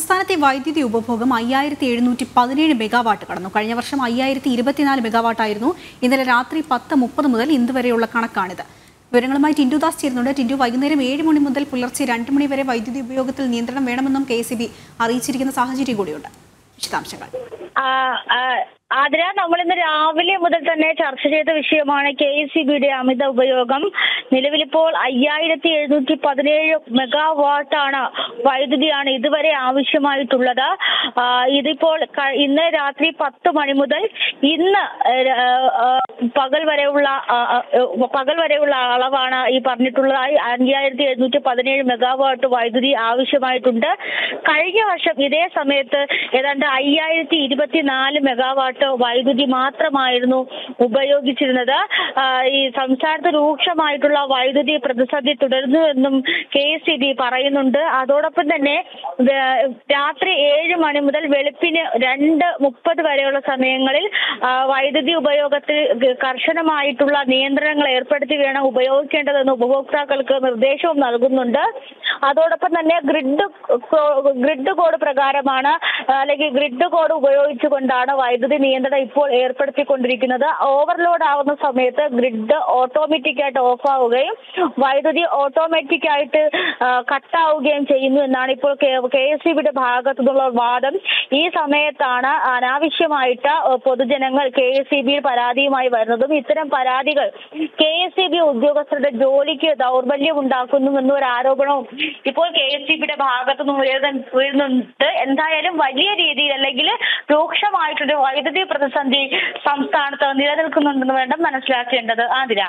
സംസ്ഥാനത്തെ വൈദ്യുതി ഉപഭോഗം അയ്യായിരത്തി എഴുന്നൂറ്റി പതിനേഴ് മെഗാവാട്ട് കടന്നു. കഴിഞ്ഞ വർഷം അയ്യായിരത്തി ഇരുപത്തിനാല് മെഗാവാട്ടായിരുന്നു. ഇന്നലെ രാത്രി പത്ത് മുപ്പത് മുതൽ ഇന്ന് വരെയുള്ള കണക്കാണിത്. വിവരങ്ങളുമായി ടിൻഡു ദാസ് ചേരുന്നുണ്ട്. ടിൻഡു വൈകുന്നേരം ഏഴ് മണി മുതൽ പുലർച്ചെ രണ്ട് മണി വരെ വൈദ്യുതി ഉപയോഗത്തിൽ നിയന്ത്രണം വേണമെന്നും കെ അറിയിച്ചിരിക്കുന്ന സാഹചര്യം കൂടിയുണ്ട്. വിശദാംശങ്ങൾ. ആതിര നമ്മൾ ഇന്ന് രാവിലെ മുതൽ തന്നെ ചർച്ച ചെയ്ത വിഷയമാണ് കെ എസ് സി ബിയുടെ അമിത ഉപയോഗം. നിലവിലിപ്പോൾ അയ്യായിരത്തി എഴുന്നൂറ്റി പതിനേഴ് മെഗാവാട്ടാണ് വൈദ്യുതിയാണ് ഇതുവരെ ആവശ്യമായിട്ടുള്ളത്. ഇതിപ്പോൾ ഇന്ന് രാത്രി പത്ത് മണി മുതൽ ഇന്ന് പകൽ വരെയുള്ള പകൽ വരെയുള്ള അളവാണ് ഈ പറഞ്ഞിട്ടുള്ളത് അയ്യായിരത്തി എഴുന്നൂറ്റി പതിനേഴ് മെഗാവാട്ട് വൈദ്യുതി ആവശ്യമായിട്ടുണ്ട്. കഴിഞ്ഞ വർഷം ഇതേ സമയത്ത് ഏതാണ്ട് അയ്യായിരത്തി ഇരുപത്തിനാല് മെഗാവാട്ട് വൈദ്യുതി മാത്രമായിരുന്നു ഉപയോഗിച്ചിരുന്നത്. ഈ സംസ്ഥാനത്ത് രൂക്ഷമായിട്ടുള്ള വൈദ്യുതി പ്രതിസന്ധി തുടരുന്നു എന്നും കെ എസ് പറയുന്നുണ്ട്. അതോടൊപ്പം തന്നെ രാത്രി ഏഴ് മണി മുതൽ വെളുപ്പിന് രണ്ട് മുപ്പത് വരെയുള്ള സമയങ്ങളിൽ വൈദ്യുതി ഉപയോഗത്തിൽ കർശനമായിട്ടുള്ള നിയന്ത്രണങ്ങൾ ഏർപ്പെടുത്തി വേണം ഉപയോഗിക്കേണ്ടതെന്ന് ഉപഭോക്താക്കൾക്ക് നിർദ്ദേശവും നൽകുന്നുണ്ട്. അതോടൊപ്പം തന്നെ ഗ്രിഡ് ഗ്രിഡ് കോഡ് പ്രകാരമാണ് അല്ലെങ്കിൽ ഗ്രിഡ് കോഡ് ഉപയോഗിച്ചുകൊണ്ടാണ് വൈദ്യുതി നിയന്ത്രണം ഇപ്പോൾ ഏർപ്പെടുത്തിക്കൊണ്ടിരിക്കുന്നത്. ഓവർലോഡ് ആവുന്ന സമയത്ത് ഗ്രിഡ് ഓട്ടോമാറ്റിക് ആയിട്ട് ഓഫ് ആവുകയും വൈദ്യുതി ഓട്ടോമാറ്റിക് ആയിട്ട് കട്ടാവുകയും ചെയ്യുന്നു എന്നാണ് ഇപ്പോൾ കെ എസ് സി ബിയുടെ ഭാഗത്തു നിന്നുള്ള വാദം. ഈ സമയത്താണ് അനാവശ്യമായിട്ട് പൊതുജനങ്ങൾ കെ എസ് സി ബിയിൽ പരാതിയുമായി വരുന്നതും ഇത്തരം പരാതികൾ കെ എസ് സി ബി ഉദ്യോഗസ്ഥരുടെ ജോലിക്ക് ദൗർബല്യം ഉണ്ടാക്കുന്നു എന്നൊരു ആരോപണവും ഇപ്പോൾ കെ എസ് സി ബിയുടെ ഭാഗത്തു നിന്ന് ഉയരുന്നുണ്ട്. എന്തായാലും വലിയ രീതിയിൽ അല്ലെങ്കിൽ രൂക്ഷമായിട്ടൊരു വൈദ്യുതി പ്രതിസന്ധി സംസ്ഥാനത്ത് നിലനിൽക്കുന്നുണ്ടെന്ന് വേണം മനസ്സിലാക്കേണ്ടത്. ആതിര.